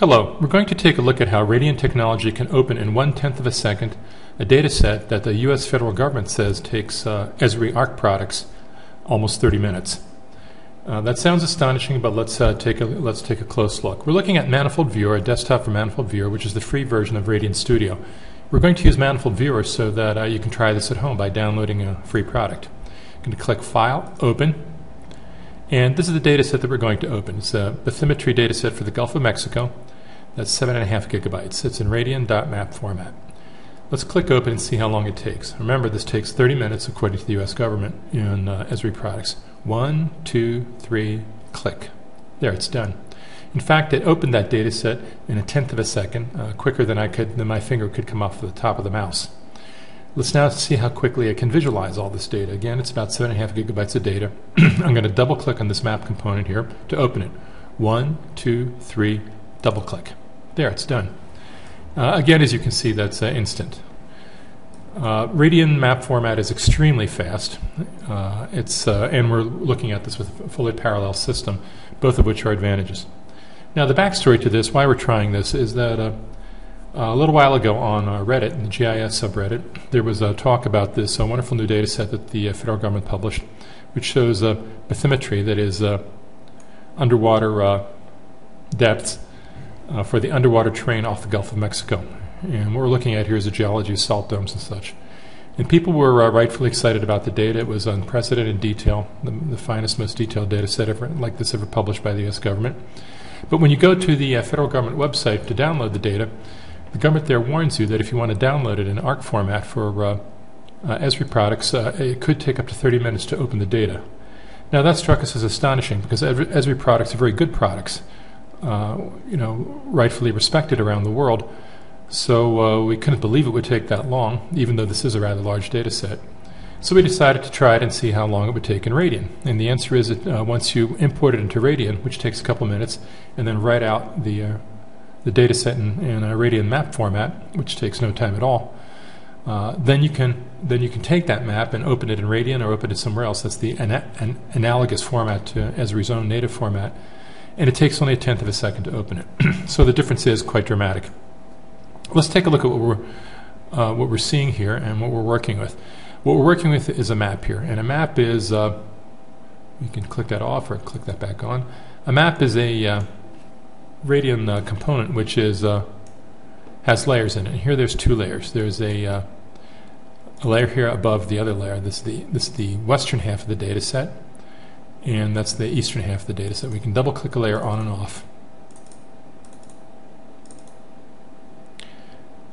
Hello, we're going to take a look at how Radian technology can open in one tenth of a second a data set that the U.S. federal government says takes uh, Esri ARC products almost 30 minutes. Uh, that sounds astonishing, but let's uh, take a let's take a close look. We're looking at Manifold Viewer, a desktop for Manifold Viewer, which is the free version of Radian Studio. We're going to use Manifold Viewer so that uh, you can try this at home by downloading a free product. I'm going to click File, Open, and this is the data set that we're going to open. It's a bathymetry data set for the Gulf of Mexico. That's 7.5 gigabytes. It's in radian.map format. Let's click open and see how long it takes. Remember, this takes 30 minutes according to the US government in uh, Esri products. One, two, three, click. There, it's done. In fact, it opened that data set in a tenth of a second, uh, quicker than I could than my finger could come off the top of the mouse. Let's now see how quickly I can visualize all this data. Again, it's about 7.5 gigabytes of data. I'm going to double click on this map component here to open it. One, two, three, double click. There, it's done. Uh, again, as you can see, that's uh, instant. Uh, Radian map format is extremely fast. Uh, it's, uh, and we're looking at this with a fully parallel system, both of which are advantages. Now, the backstory to this, why we're trying this, is that uh, a little while ago on Reddit, in the GIS subreddit, there was a talk about this a wonderful new data set that the federal government published, which shows bathymetry, that is, underwater depths uh, for the underwater terrain off the Gulf of Mexico. And what we're looking at here is the geology of salt domes and such. And people were uh, rightfully excited about the data. It was unprecedented detail, the, the, finest, most detailed data set ever like this ever published by the U.S. government. But when you go to the uh, federal government website to download the data, the government there warns you that if you want to download it in ARC format for uh, uh Esri products, uh, it could take up to 30 minutes to open the data. Now that struck us as astonishing because Esri products are very good products uh, you know, rightfully respected around the world. So uh, we couldn't believe it would take that long, even though this is a rather large data set. So we decided to try it and see how long it would take in Radian. And the answer is that uh, once you import it into Radian, which takes a couple minutes, and then write out the, uh, the data set in, in, a Radian map format, which takes no time at all, uh, then you can then you can take that map and open it in Radian or open it somewhere else. That's the ana- an analogous format to Esri's own native format and it takes only a tenth of a second to open it. so the difference is quite dramatic. Let's take a look at what we're, uh, what we're seeing here and what we're working with. What we're working with is a map here, and a map is, uh, you can click that off or click that back on. A map is a uh, Radian uh, component which is uh, has layers in it. And here there's two layers. There's a, uh, a layer here above the other layer. This is the, this is the western half of the data set and that's the eastern half of the data set. We can double click a layer on and off.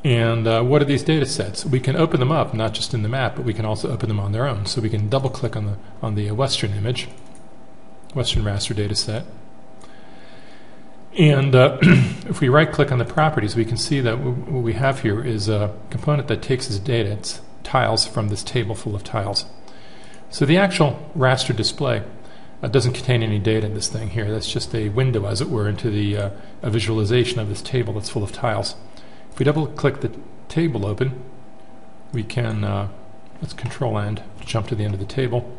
And uh, what are these data sets? We can open them up, not just in the map, but we can also open them on their own. So we can double click on the, on the western image, western raster data set. And uh, if we right click on the properties, we can see that what we have here is a component that takes as data, it's tiles from this table full of tiles. So the actual raster display it doesn't contain any data in this thing here. That's just a window, as it were, into the uh, a visualization of this table that's full of tiles. If we double click the table open, we can, uh, let's control to jump to the end of the table,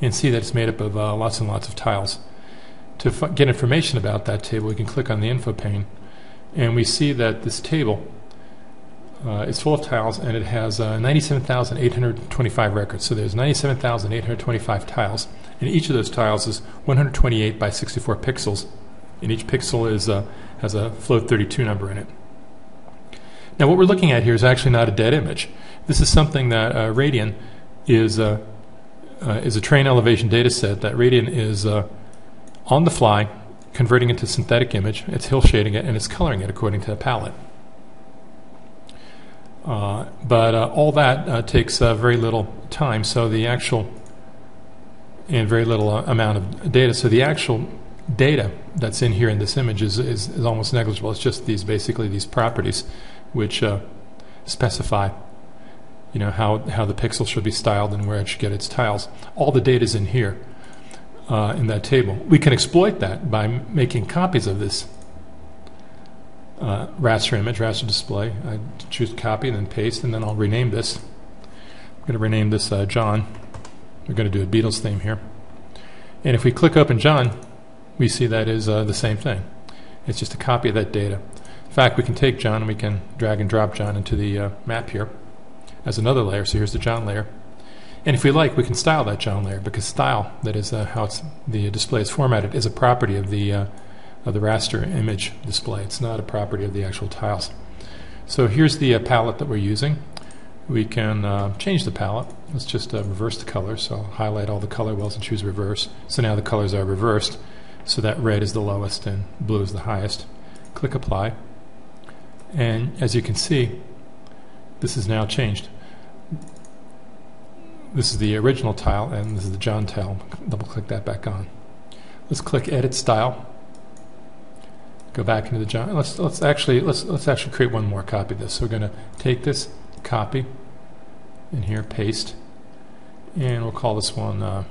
and see that it's made up of uh, lots and lots of tiles. To get information about that table, we can click on the info pane, and we see that this table uh, is full of tiles and it has uh, 97,825 records. So there's 97,825 tiles. And each of those tiles is 128 by 64 pixels. And each pixel is, uh, has a float 32 number in it. Now, what we're looking at here is actually not a dead image. This is something that uh, Radian is, uh, uh, is a terrain elevation data set that Radian is on the fly converting into synthetic image. It's hill shading it and it's coloring it according to a palette. Uh, but uh, all that uh, takes uh, very little time, so the actual and very little uh, amount of data. So the actual data that's in here in this image is, is, is almost negligible. It's just these basically these properties which specify you know how, how the pixel should be styled and where it should get its tiles. All the data is in here in that table. We can exploit that by making copies of this uh, raster image, raster display. I choose copy and then paste, and then I'll rename this. I'm going to rename this uh, John. We're going to do a Beatles theme here. And if we click open John, we see that is uh, the same thing. It's just a copy of that data. In fact, we can take John and we can drag and drop John into the uh, map here as another layer. So here's the John layer. And if we like, we can style that John layer because style, that is uh, how the display is formatted, is a property of the, uh, of the raster image display. It's not a property of the actual tiles. So here's the uh, palette that we're using. We can uh, change the palette. Let's just uh, reverse the colors. So I'll highlight all the color wells and choose reverse. So now the colors are reversed. So that red is the lowest and blue is the highest. Click apply. And as you can see, this is now changed. This is the original tile and this is the John tile. Double click that back on. Let's click edit style. Go back into the John. Let's let's actually let's let's actually create one more copy of this. So we're going to take this copy in here, paste, and we'll call this one. Uh,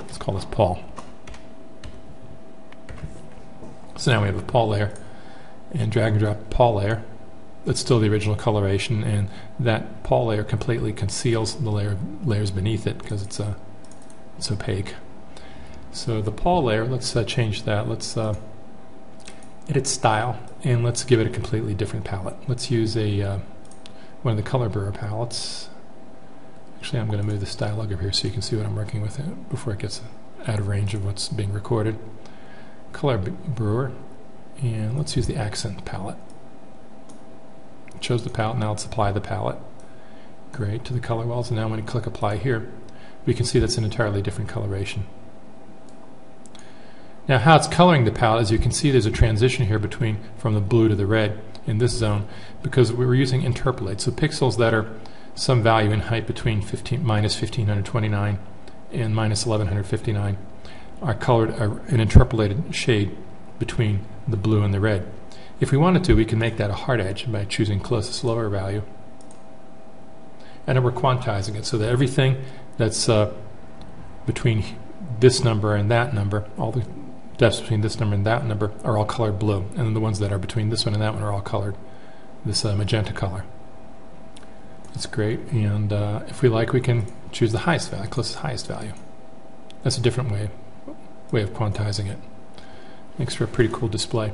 let's call this Paul. So now we have a Paul layer, and drag and drop Paul layer it's still the original coloration, and that Paul layer completely conceals the layer layers beneath it because it's, uh, it's opaque. So the Paul layer, let's uh, change that. Let's uh, edit style, and let's give it a completely different palette. Let's use a uh, one of the color brewer palettes. Actually, I'm going to move the style over here so you can see what I'm working with before it gets out of range of what's being recorded. Color brewer, and let's use the accent palette chose the palette, now let's apply the palette. Great, to the color wells, and now when you click apply here, we can see that's an entirely different coloration. Now how it's coloring the palette, as you can see there's a transition here between from the blue to the red in this zone because we were using interpolate. So pixels that are some value in height between 15, minus 1529 and minus 1159 are colored uh, an interpolated shade between the blue and the red. If we wanted to, we can make that a hard edge by choosing closest lower value. And then we're quantizing it so that everything that's uh, between this number and that number, all the depths between this number and that number are all colored blue. And the ones that are between this one and that one are all colored this uh, magenta color. That's great. And uh, if we like, we can choose the highest value, closest highest value. That's a different way, way of quantizing it. Makes for a pretty cool display.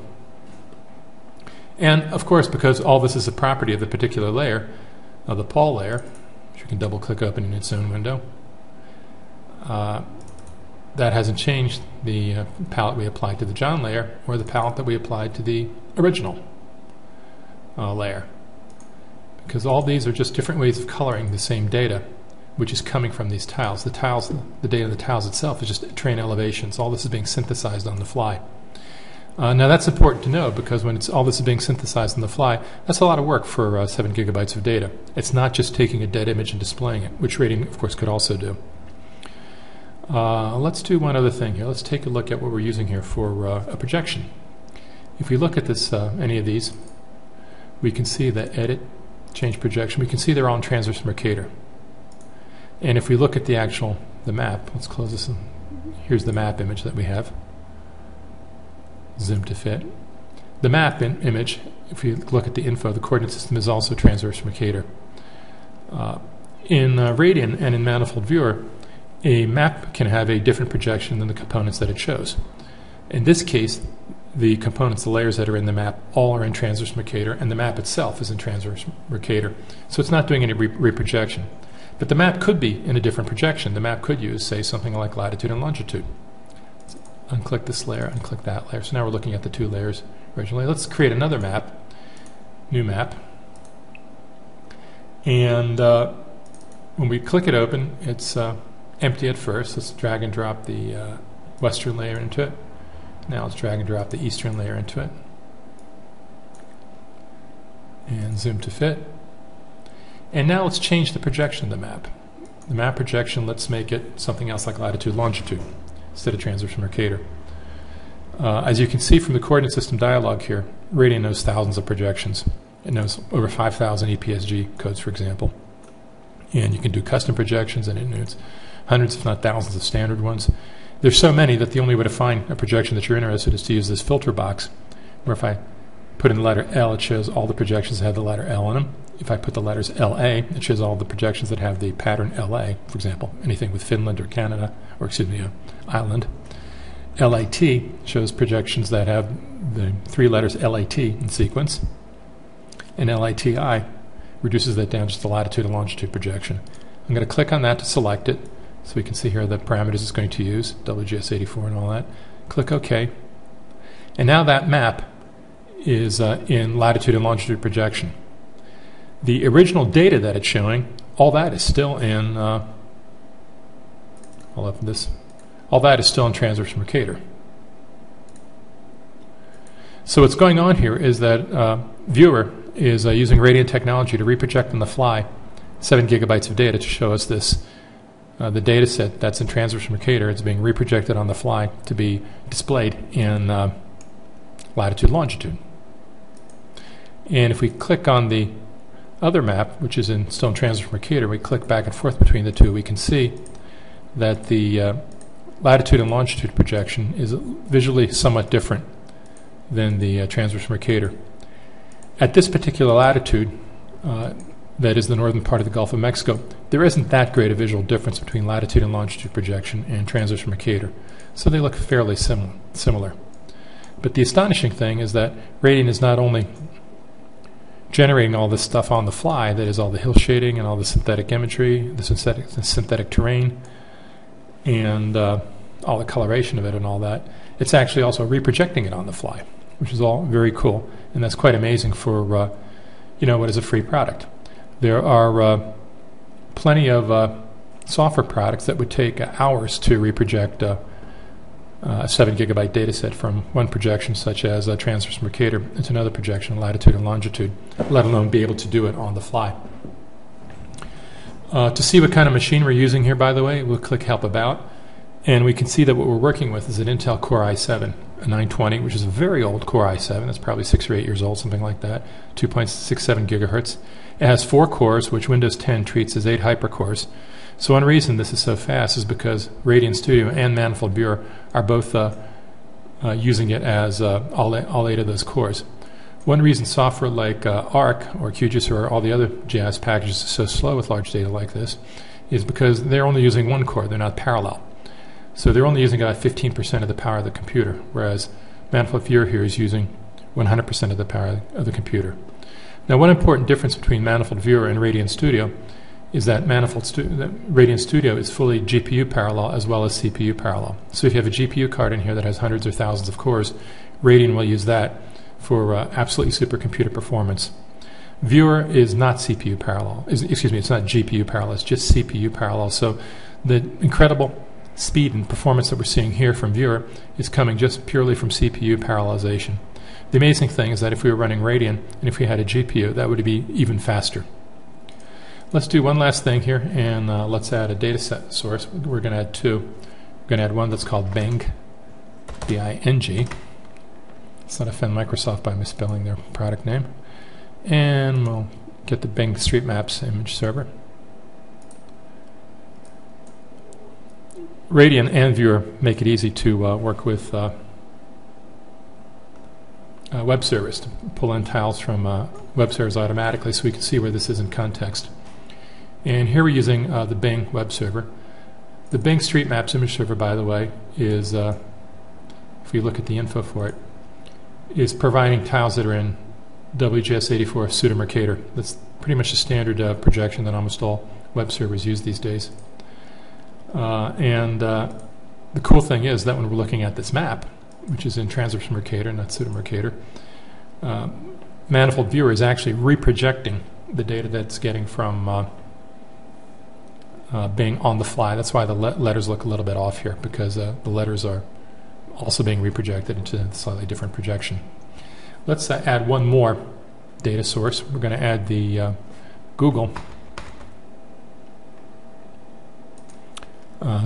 And of course, because all this is a property of the particular layer, of the Paul layer, which you can double click open in its own window, uh, that hasn't changed the uh, palette we applied to the John layer or the palette that we applied to the original uh, layer. Because all these are just different ways of coloring the same data, which is coming from these tiles. The tiles, the data of the tiles itself is just terrain elevations. All this is being synthesized on the fly. Uh, now that's important to know because when it's all this is being synthesized on the fly, that's a lot of work for uh, seven gigabytes of data. It's not just taking a dead image and displaying it, which Radian, of course, could also do. Uh, let's do one other thing here. Let's take a look at what we're using here for uh, a projection. If we look at this, uh, any of these, we can see that edit, change projection. We can see they're in transverse Mercator. And if we look at the actual the map, let's close this. In. Here's the map image that we have zoom to fit. The map in image, if you look at the info, the coordinate system is also transverse Mercator. Uh, in uh, Radian and in Manifold Viewer, a map can have a different projection than the components that it shows. In this case, the components, the layers that are in the map, all are in transverse Mercator, and the map itself is in transverse Mercator. So it's not doing any re reprojection. But the map could be in a different projection. The map could use, say, something like latitude and longitude unclick this layer, unclick that layer. So now we're looking at the two layers originally. Let's create another map, new map. And uh, when we click it open, it's uh, empty at first. Let's drag and drop the uh, western layer into it. Now let's drag and drop the eastern layer into it. And zoom to fit. And now let's change the projection of the map. The map projection, let's make it something else like latitude, longitude instead of transverse Mercator. Uh, as you can see from the coordinate system dialog here, Radian knows thousands of projections. It knows over 5,000 EPSG codes, for example. And you can do custom projections, and it knows hundreds, if not thousands, of standard ones. There's so many that the only way to find a projection that you're interested in is to use this filter box, where if I put in the letter L, it shows all the projections that have the letter L in them. If I put the letters LA, it shows all the projections that have the pattern LA, for example, anything with Finland or Canada, or excuse me, uh, Ireland. LAT shows projections that have the three letters LAT in sequence, and LATI reduces that down just the latitude and longitude projection. I'm going to click on that to select it, so we can see here the parameters it's going to use, WGS84 and all that. Click OK. And now that map is uh, in latitude and longitude projection. The original data that it's showing, all that is still in, uh, I'll open this, all that is still in transverse Mercator. So what's going on here is that uh, Viewer is uh, using Radian technology to reproject on the fly 7 gigabytes of data to show us this uh, the data set that's in transverse Mercator. It's being reprojected on the fly to be displayed in uh, latitude longitude. And if we click on the other map, which is in Stone Transverse Mercator, we click back and forth between the two, we can see that the uh, latitude and longitude projection is visually somewhat different than the uh, transverse Mercator. At this particular latitude, uh, that is the northern part of the Gulf of Mexico, there isn't that great a visual difference between latitude and longitude projection and transverse Mercator, so they look fairly sim- similar. But the astonishing thing is that Radian is not only generating all this stuff on the fly, that is all the hill shading and all the synthetic imagery, the synthetic, the synthetic terrain, and uh, all the coloration of it and all that, it's actually also reprojecting it on the fly, which is all very cool, and that's quite amazing for uh, you know what is a free product. There are uh, plenty of uh, software products that would take hours to reproject a 7 gigabyte data set from one projection, such as a transverse Mercator, into another projection, latitude and longitude, let alone be able to do it on the fly. Uh, to see what kind of machine we're using here, by the way, we'll click Help About, and we can see that what we're working with is an Intel Core i7, a 920, which is a very old Core i7. It's probably six or eight years old, something like that, 2.67 gigahertz. It has four cores, which Windows 10 treats as eight hypercores. So one reason this is so fast is because Radian Studio and Manifold Viewer are both uh, uh, using it as uh, all, eight, all eight of those cores. One reason software like uh, Arc or QGIS or all the other GIS packages is so slow with large data like this is because they're only using one core, they're not parallel. So they're only using about 15% of the power of the computer, whereas Manifold Viewer here is using 100% of the power of the computer. Now, one important difference between Manifold Viewer and Radian Studio is that Manifold Stu- that Radian Studio is fully GPU parallel as well as CPU parallel. So if you have a GPU card in here that has hundreds or thousands of cores, Radian will use that for uh, absolutely supercomputer performance. Viewer is not CPU parallel. Is, excuse me, it's not GPU parallel. It's just CPU parallel. So the incredible speed and performance that we're seeing here from Viewer is coming just purely from CPU parallelization. The amazing thing is that if we were running Radian and if we had a GPU, that would be even faster. Let's do one last thing here and uh, let's add a data set source. We're going to add two. We're going to add one that's called Bing, B-I-N-G. Let's not offend Microsoft by misspelling their product name. And we'll get the Bing Street Maps image server. Radian and Viewer make it easy to uh, work with uh, uh, web servers to pull in tiles from uh, web servers automatically so we can see where this is in context. And here we're using uh, the Bing web server. The Bing Street Maps image server, by the way, is, uh, if we look at the info for it, is providing tiles that are in WGS84 pseudo Mercator. That's pretty much the standard uh, projection that almost all web servers use these days. Uh, and the cool thing is that when we're looking at this map, which is in transverse Mercator, not pseudo Mercator. Uh, manifold viewer is actually reprojecting the data that's getting from uh, uh, Bing on the fly. That's why the le- letters look a little bit off here because uh, the letters are also being reprojected into a slightly different projection. Let's uh, add one more data source. We're going to add the uh, Google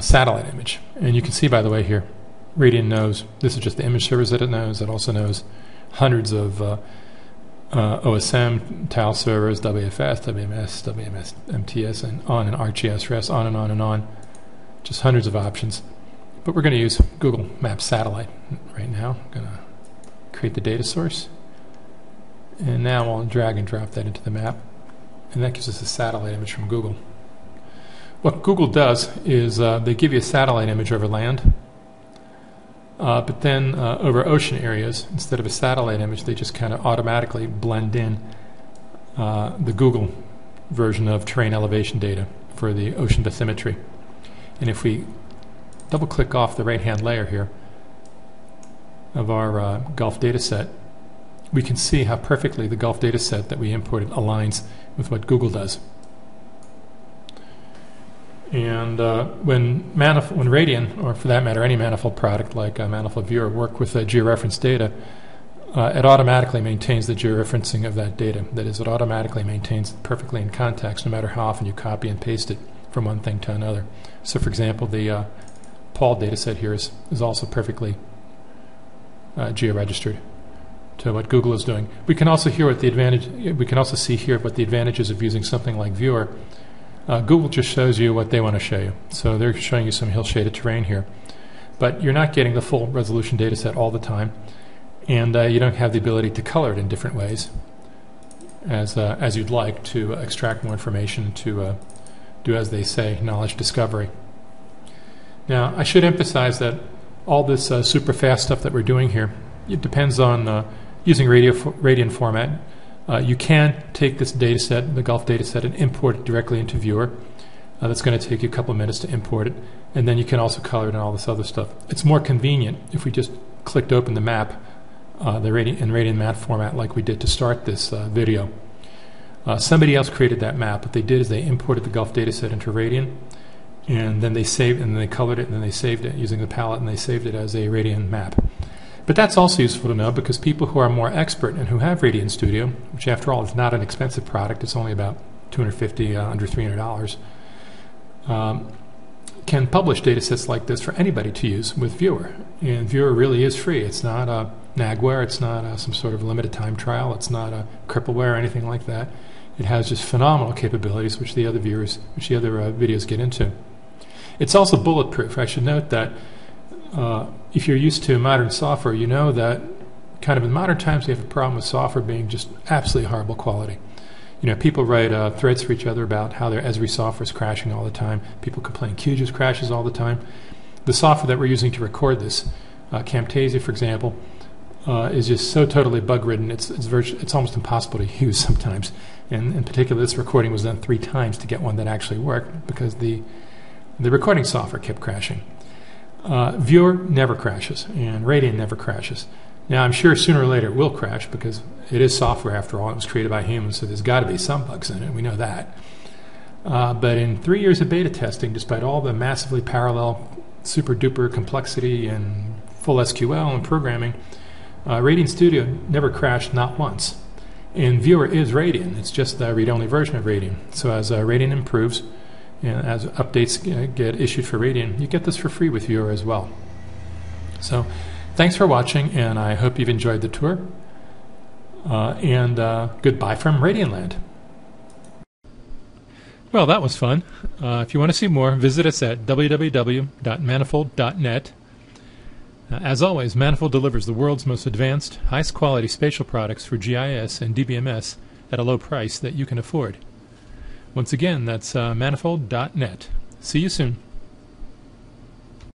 satellite image. And you can see, by the way, here, Radian knows this is just the image servers that it knows. It also knows hundreds of uh, uh, OSM, tile servers, WFS, WMS, WMS, MTS, and on and ArcGIS REST, on and on and on. Just hundreds of options. But we're going to use Google Maps Satellite right now. I'm going to create the data source. And now I'll drag and drop that into the map. And that gives us a satellite image from Google. What Google does is uh, they give you a satellite image over land Uh, but then uh, over ocean areas, instead of a satellite image, they just kind of automatically blend in uh, the Google version of terrain elevation data for the ocean bathymetry. And if we double click off the right hand layer here of our uh, Gulf data set, we can see how perfectly the Gulf data set that we imported aligns with what Google does. And uh, when, manif- when Radian, or for that matter, any manifold product like Manifold Viewer, work with georeferenced data, uh, it automatically maintains the georeferencing of that data. That is, it automatically maintains it perfectly in context, no matter how often you copy and paste it from one thing to another. So, for example, the uh, Paul dataset here is, is also perfectly uh, georegistered to what Google is doing. We can also hear what the advantage. We can also see here what the advantages of using something like Viewer. Uh, Google just shows you what they want to show you. So they're showing you some hill shaded terrain here, but you're not getting the full resolution data set all the time, and uh, you don't have the ability to color it in different ways as uh, as you'd like to extract more information to uh, do as they say knowledge discovery. Now I should emphasize that all this uh, super fast stuff that we're doing here it depends on uh, using radio Radian format, uh, you can take this data set, the Gulf data set, and import it directly into Viewer. Uh, that's going to take you a couple of minutes to import it. And then you can also color it and all this other stuff. It's more convenient if we just clicked open the map uh, the Radian, in Radian map format like we did to start this uh, video. Uh, somebody else created that map. What they did is they imported the Gulf data set into Radian, and then they saved and then they colored it and then they saved it using the palette and they saved it as a Radian map. But that's also useful to know because people who are more expert and who have Radian Studio, which after all is not an expensive product, it's only about 250 uh, under $300, um, can publish data sets like this for anybody to use with Viewer. And Viewer really is free. It's not a Nagware, it's not a, some sort of limited time trial, it's not a crippleware or anything like that. It has just phenomenal capabilities, which the other viewers, which the other uh, videos get into. It's also bulletproof. I should note that uh, if you're used to modern software, you know that kind of in modern times we have a problem with software being just absolutely horrible quality. You know, people write uh, threads for each other about how their Esri software is crashing all the time. People complain QGIS crashes all the time. The software that we're using to record this, uh, Camtasia, for example, uh, is just so totally bug-ridden. It's it's, virtu- it's almost impossible to use sometimes. And in particular, this recording was done three times to get one that actually worked because the the recording software kept crashing. Uh, Viewer never crashes, and Radian never crashes. Now, I'm sure sooner or later it will crash because it is software after all. It was created by humans, so there's got to be some bugs in it. We know that. Uh, but in three years of beta testing, despite all the massively parallel, super duper complexity and full SQL and programming, uh, Studio never crashed, not once. And Viewer is Radian. It's just the read-only version of Radian. So as uh, improves, and as updates get issued for Radian, you get this for free with Viewer as well. So thanks for watching, and I hope you've enjoyed the tour. Uh, and uh, goodbye from Radianland. Well, that was fun. Uh, if you want to see more, visit us at www.manifold.net. Uh, as always, Manifold delivers the world's most advanced, highest quality spatial products for GIS and DBMS at a low price that you can afford. Once again, that's uh, manifold.net. See you soon.